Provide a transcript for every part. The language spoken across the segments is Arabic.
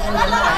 and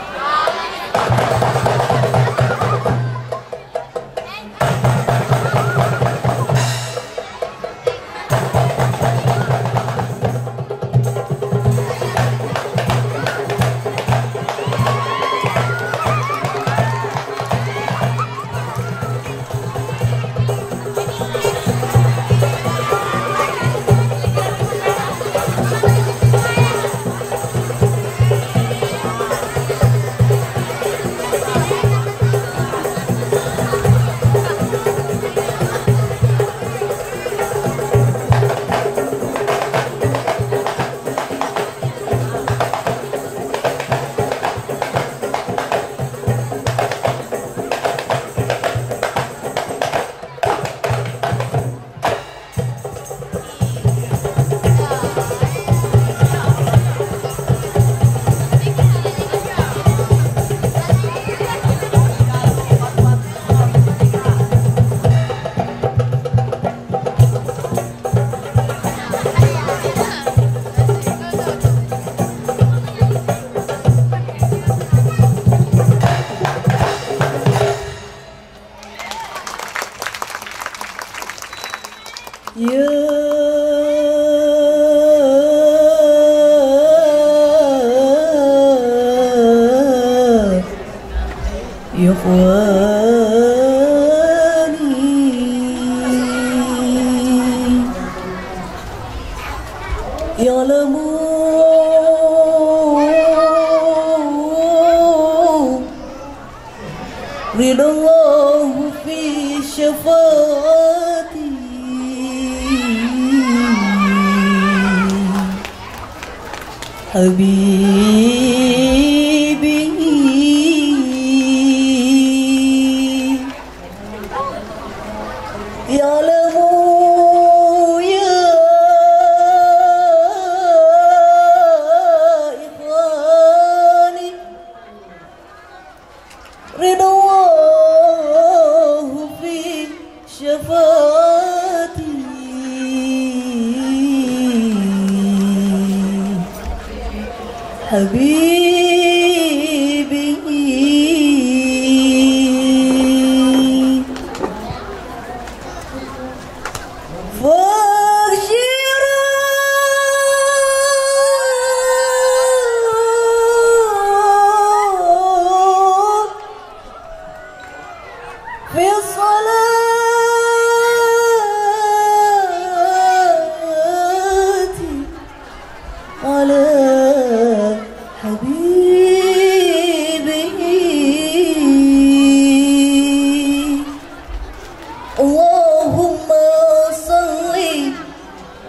يا إخواني. يعلموا رضا الله في شفاعتي. حبيبي. شفاعتي. حبيبي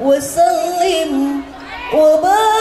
وسلم وبارك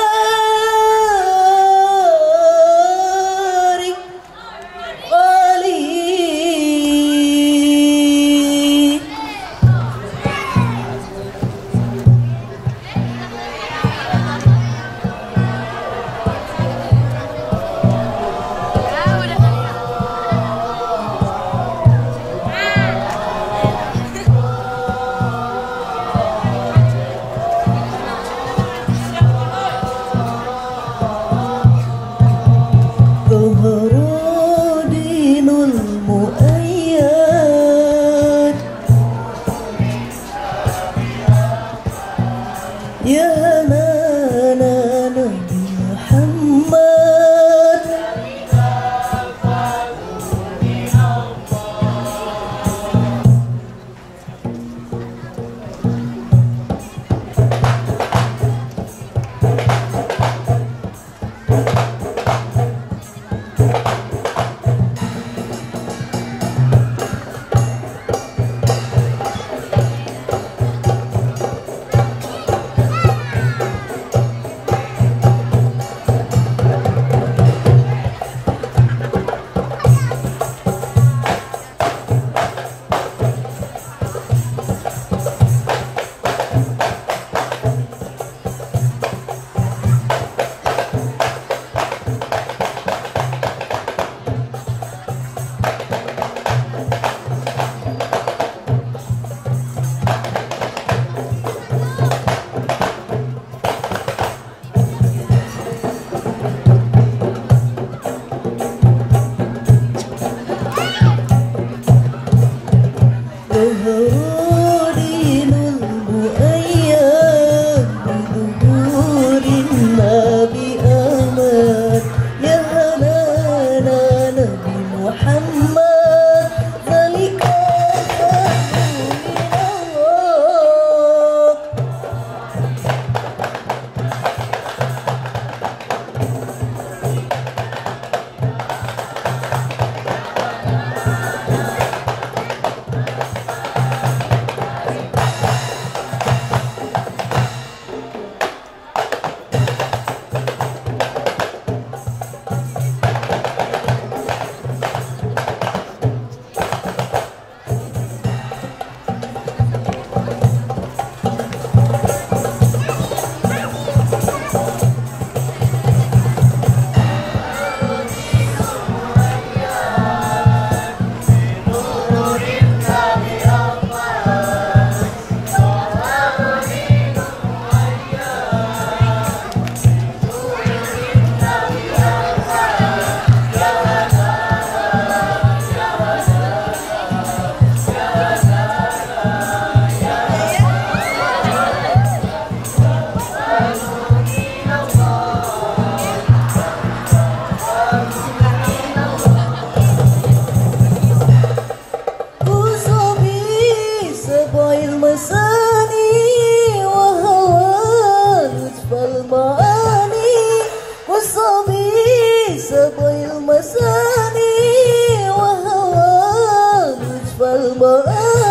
oh.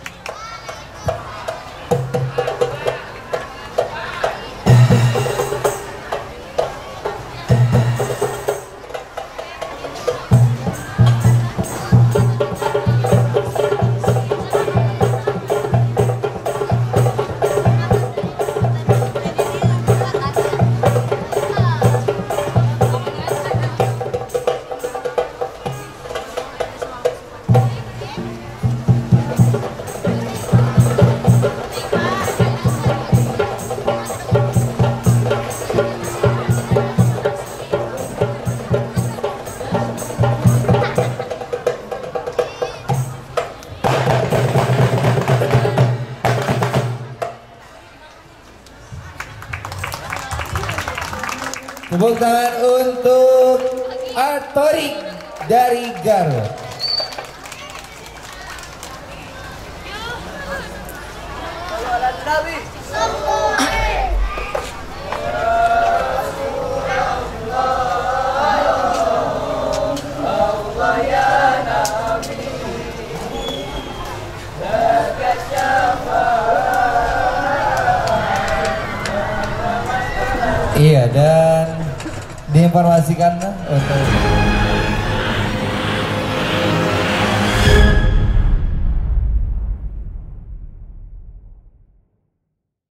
Tepuk tangan untuk Atorik dari Garut. informasikan untuk